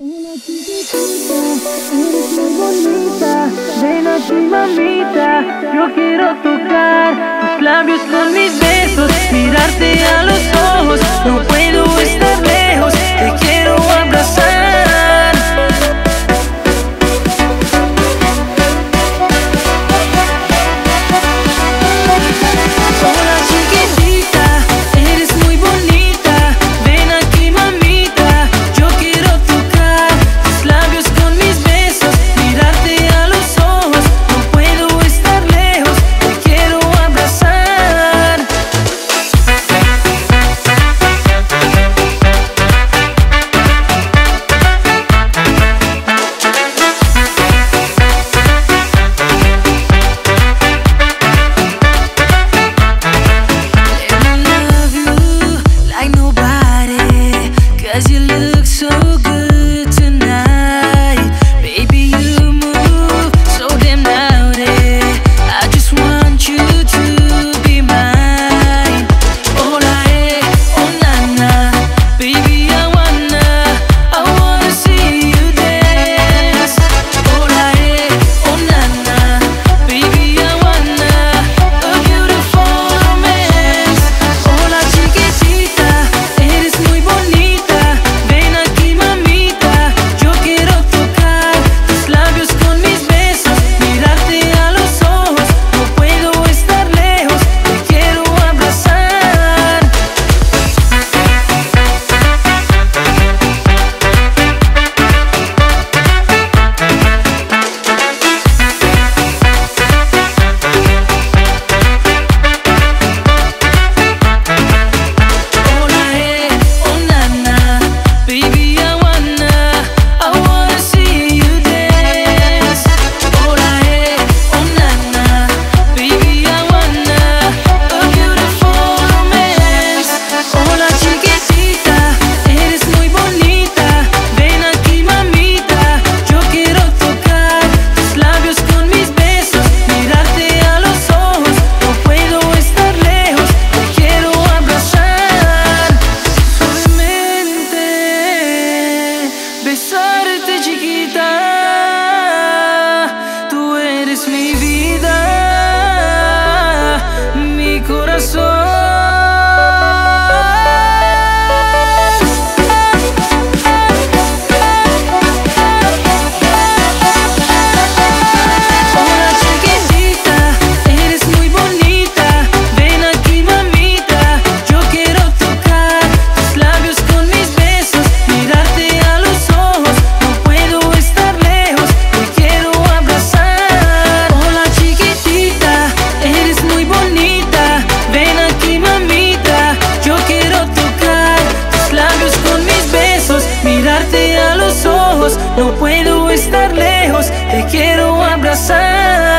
Ven aquí mamita, yo quiero tocar tus labios. besarte chiquita. Deus, te abraço.